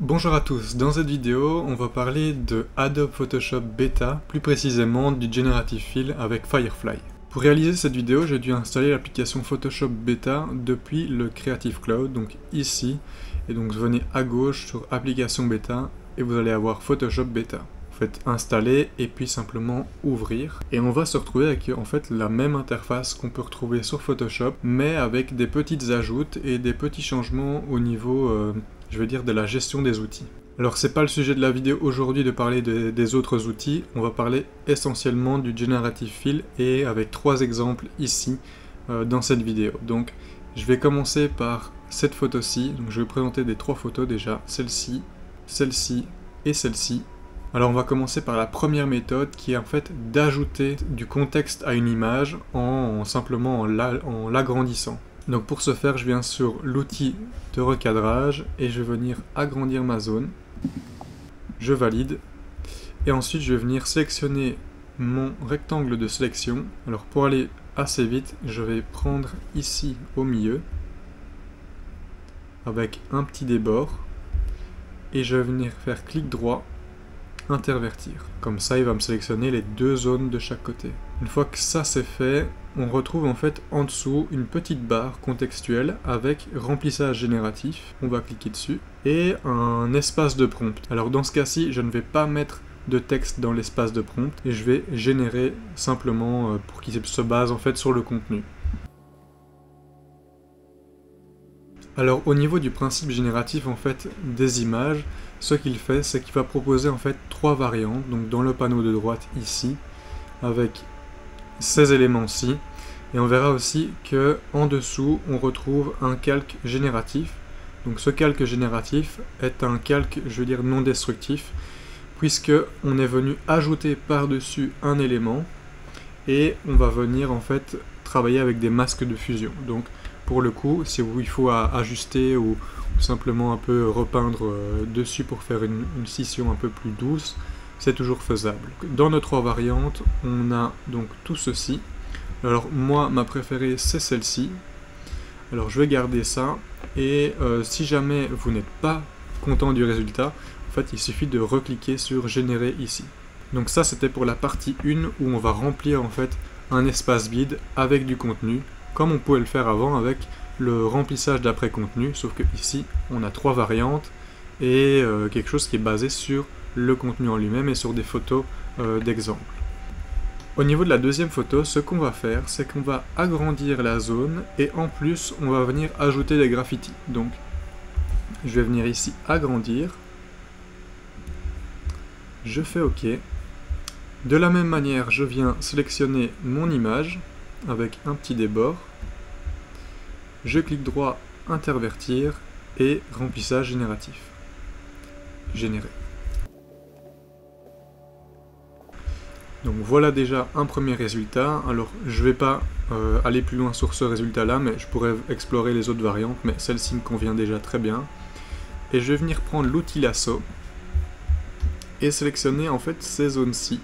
Bonjour à tous, dans cette vidéo on va parler de Adobe Photoshop Beta, plus précisément du Generative Fill avec Firefly. Pour réaliser cette vidéo j'ai dû installer l'application Photoshop Beta depuis le Creative Cloud, donc ici, et donc venez à gauche sur Application Beta et vous allez avoir Photoshop Beta. Vous faites installer et puis simplement ouvrir et on va se retrouver avec en fait la même interface qu'on peut retrouver sur Photoshop mais avec des petites ajoutes et des petits changements au niveau euh, je veux dire de la gestion des outils. Alors c'est pas le sujet de la vidéo aujourd'hui de parler des autres outils, on va parler essentiellement du Generative Fill et avec trois exemples ici euh, dans cette vidéo. Donc je vais commencer par cette photo-ci, donc je vais présenter des trois photos déjà, celle-ci, celle-ci et celle-ci. Alors on va commencer par la première méthode qui est en fait d'ajouter du contexte à une image en, simplement en l'agrandissant. Donc pour ce faire, je viens sur l'outil de recadrage et je vais venir agrandir ma zone. Je valide. Et ensuite, je vais venir sélectionner mon rectangle de sélection. Alors pour aller assez vite, je vais prendre ici au milieu avec un petit débord et je vais venir faire clic droit intervertir. Comme ça, il va me sélectionner les deux zones de chaque côté. Une fois que ça c'est fait, on retrouve en fait en dessous une petite barre contextuelle avec remplissage génératif. On va cliquer dessus. Et un espace de prompt. Alors dans ce cas-ci, je ne vais pas mettre de texte dans l'espace de prompt et je vais générer simplement euh, pour qu'il se base en fait sur le contenu. Alors au niveau du principe génératif en fait des images, ce qu'il fait c'est qu'il va proposer en fait trois variantes, donc dans le panneau de droite ici, avec ces éléments-ci, et on verra aussi que en dessous on retrouve un calque génératif. Donc ce calque génératif est un calque, je veux dire, non destructif, puisque on est venu ajouter par-dessus un élément et on va venir en fait travailler avec des masques de fusion. Donc pour le coup, si il faut ajuster ou, simplement un peu repeindre euh, dessus pour faire une, scission un peu plus douce, c'est toujours faisable. Dans nos trois variantes, on a donc tout ceci. Alors moi, ma préférée, c'est celle-ci. Alors je vais garder ça. Et euh, si jamais vous n'êtes pas content du résultat, en fait, il suffit de recliquer sur générer ici. Donc ça, c'était pour la partie 1 où on va remplir en fait un espace vide avec du contenu comme on pouvait le faire avant avec le remplissage d'après contenu, sauf que ici on a trois variantes et euh, quelque chose qui est basé sur le contenu en lui-même et sur des photos euh, d'exemple. Au niveau de la deuxième photo, ce qu'on va faire, c'est qu'on va agrandir la zone et en plus on va venir ajouter des graffitis. Donc je vais venir ici agrandir, je fais OK. De la même manière, je viens sélectionner mon image avec un petit débord. Je clique droit intervertir et remplissage génératif. Générer. Donc voilà déjà un premier résultat. Alors je vais pas euh, aller plus loin sur ce résultat là, mais je pourrais explorer les autres variantes, mais celle-ci me convient déjà très bien. Et je vais venir prendre l'outil lasso et sélectionner en fait ces zones-ci.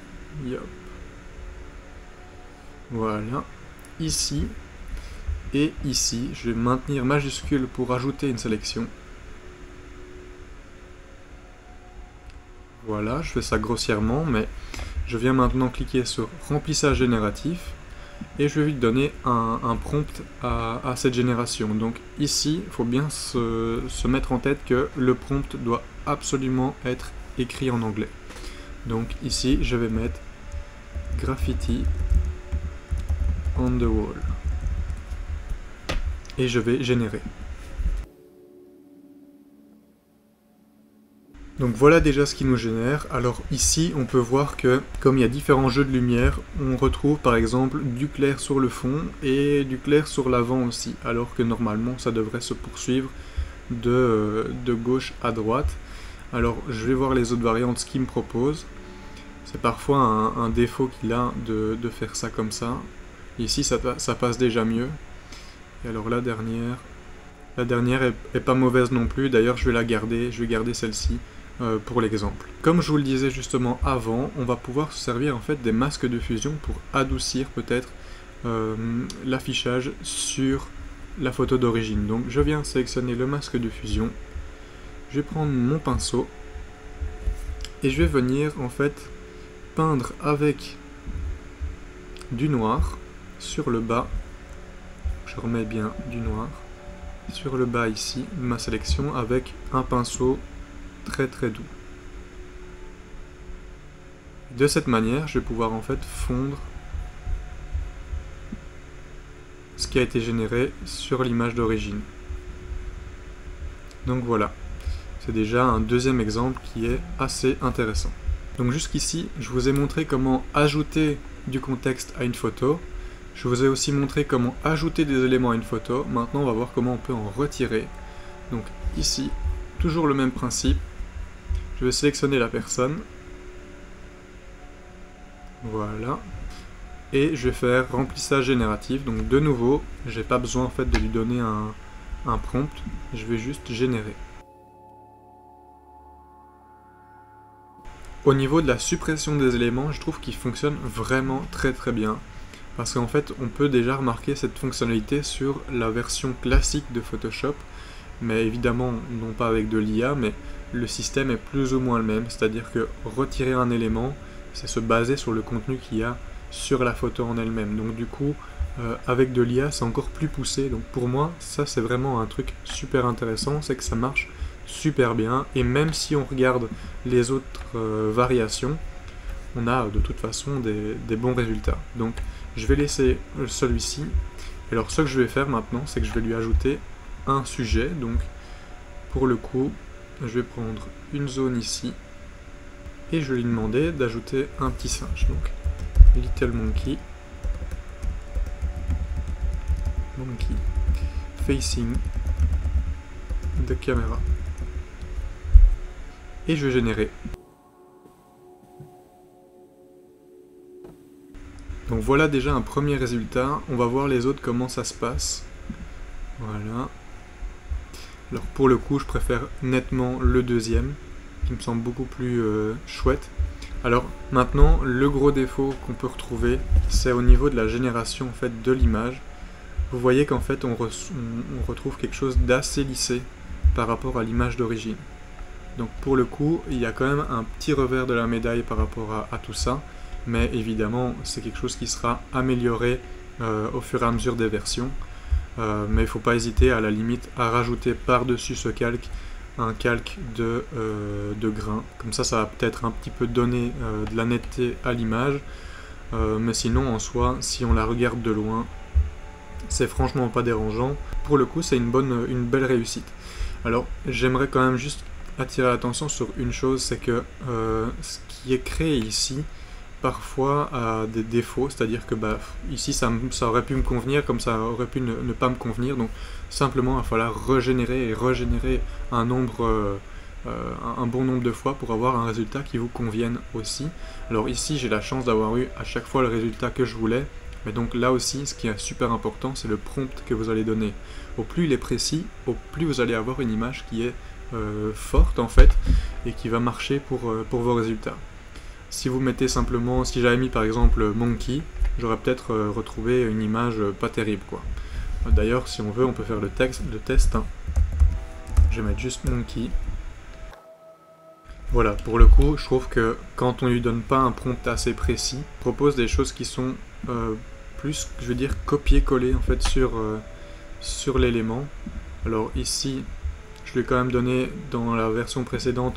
Voilà ici et ici. Je vais maintenir majuscule pour ajouter une sélection. Voilà, je fais ça grossièrement, mais je viens maintenant cliquer sur remplissage génératif et je vais lui donner un, prompt à, cette génération. Donc ici, il faut bien se, se, mettre en tête que le prompt doit absolument être écrit en anglais. Donc ici, je vais mettre graffiti on the wall. Et je vais générer. Donc voilà déjà ce qui nous génère. Alors ici, on peut voir que comme il y a différents jeux de lumière, on retrouve par exemple du clair sur le fond et du clair sur l'avant aussi, alors que normalement ça devrait se poursuivre de, de gauche à droite. Alors je vais voir les autres variantes, ce qu'il me propose. C'est parfois un, défaut qu'il a de, de faire ça comme ça. Ici, ça, passe déjà mieux. Et alors la dernière, la dernière est, pas mauvaise non plus. D'ailleurs, je vais la garder. Je vais garder celle-ci euh, pour l'exemple. Comme je vous le disais justement avant, on va pouvoir se servir en fait des masques de fusion pour adoucir peut-être euh, l'affichage sur la photo d'origine. Donc, je viens sélectionner le masque de fusion. je vais prendre mon pinceau et je vais venir en fait peindre avec du noir sur le bas. Je remets bien du noir sur le bas ici ma sélection avec un pinceau très très doux. De cette manière, je vais pouvoir en fait fondre ce qui a été généré sur l'image d'origine. Donc voilà, c'est déjà un deuxième exemple qui est assez intéressant. Donc jusqu'ici, je vous ai montré comment ajouter du contexte à une photo. Je vous ai aussi montré comment ajouter des éléments à une photo. Maintenant, on va voir comment on peut en retirer. Donc ici, toujours le même principe. Je vais sélectionner la personne. Voilà. Et je vais faire remplissage génératif. Donc de nouveau, j'ai pas besoin en fait de lui donner un, un prompt. Je vais juste générer. Au niveau de la suppression des éléments, je trouve qu'il fonctionne vraiment très très bien. Parce qu'en fait, on peut déjà remarquer cette fonctionnalité sur la version classique de Photoshop. Mais évidemment, non pas avec de l'IA, mais le système est plus ou moins le même. C'est-à-dire que retirer un élément, c'est se baser sur le contenu qu'il y a sur la photo en elle-même. Donc du coup, euh, avec de l'IA, c'est encore plus poussé. Donc pour moi, ça c'est vraiment un truc super intéressant, c'est que ça marche super bien. Et même si on regarde les autres euh, variations, on a de toute façon des, bons résultats. Donc je vais laisser celui-ci. Alors ce que je vais faire maintenant, c'est que je vais lui ajouter un sujet. Donc pour le coup, je vais prendre une zone ici. Et je vais lui demander d'ajouter un petit singe. Donc little monkey. Monkey facing the camera et je vais générer. Donc voilà déjà un premier résultat. On va voir les autres comment ça se passe. Voilà. Alors pour le coup, je préfère nettement le deuxième, qui me semble beaucoup plus euh, chouette. Alors maintenant, le gros défaut qu'on peut retrouver, c'est au niveau de la génération en de l'image. Vous voyez qu'en fait, on, on retrouve quelque chose d'assez lissé par rapport à l'image d'origine. Donc pour le coup, il y a quand même un petit revers de la médaille par rapport à, tout ça, mais évidemment, c'est quelque chose qui sera amélioré euh, au fur et à mesure des versions. Euh, mais il ne faut pas hésiter à la limite à rajouter par-dessus ce calque un calque de, euh, de grain. Comme ça, ça va peut-être un petit peu donner de la netteté à l'image. mais sinon, en soi, si on la regarde de loin, c'est franchement pas dérangeant. Pour le coup, c'est une, bonne, une belle réussite. Alors, j'aimerais quand même juste attirer l'attention sur une chose, c'est que euh, ce qui est créé ici, parfois a des défauts, c'est-à-dire que bah, ici ça, aurait pu me convenir comme ça aurait pu ne, pas me convenir, donc simplement il va falloir régénérer et régénérer un nombre, euh, euh, un bon nombre de fois pour avoir un résultat qui vous convienne aussi. Alors ici j'ai la chance d'avoir eu à chaque fois le résultat que je voulais, mais donc là aussi ce qui est super important c'est le prompt que vous allez donner. Au plus il est précis, au plus vous allez avoir une image qui est euh, forte en fait et qui va marcher pour vos résultats. Si vous mettez simplement, si j'avais mis par exemple monkey, j'aurais peut-être euh, retrouvé une image pas terrible quoi. D'ailleurs si on veut on peut faire le, texte, le test. Hein. Je vais mettre juste monkey. Voilà, pour le coup, je trouve que quand on lui donne pas un prompt assez précis, propose des choses qui sont plus, je veux dire, copier-coller en fait sur, sur l'élément. Alors ici, je lui ai quand même donné dans la version précédente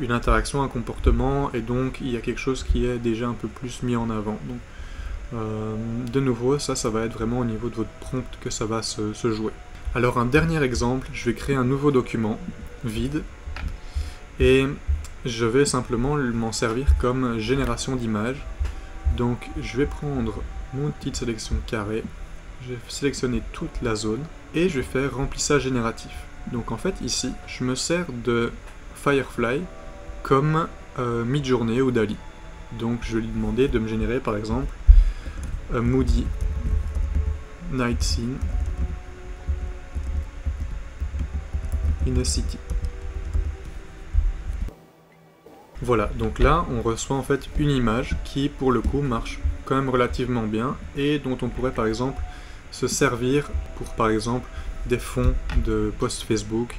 une interaction, un comportement, et donc il y a quelque chose qui est déjà un peu plus mis en avant. Donc, euh, de nouveau, ça, ça va être vraiment au niveau de votre prompt que ça va se, jouer. Alors un dernier exemple, je vais créer un nouveau document vide, et je vais simplement m'en servir comme génération d'images. Donc je vais prendre mon petite sélection carré, je vais sélectionner toute la zone, et je vais faire remplissage génératif. Donc en fait ici, je me sers de Firefly comme euh, Midjourney ou Dali. Donc je lui demander de me générer par exemple Moody Night Scene in a City. Voilà, donc là on reçoit en fait une image qui pour le coup marche quand même relativement bien et dont on pourrait par exemple se servir pour par exemple des fonds de post Facebook,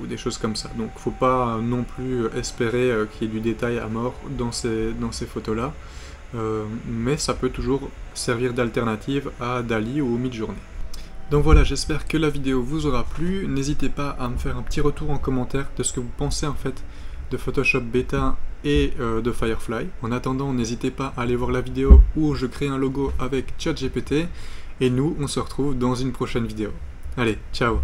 ou des choses comme ça. Donc faut pas non plus espérer euh, qu'il y ait du détail à mort dans ces, dans ces photos-là, euh, mais ça peut toujours servir d'alternative à Dali ou Midjourney. Donc voilà, j'espère que la vidéo vous aura plu. N'hésitez pas à me faire un petit retour en commentaire de ce que vous pensez en fait de Photoshop Beta et euh, de Firefly. En attendant, n'hésitez pas à aller voir la vidéo où je crée un logo avec ChatGPT. Et nous, on se retrouve dans une prochaine vidéo. Allez, ciao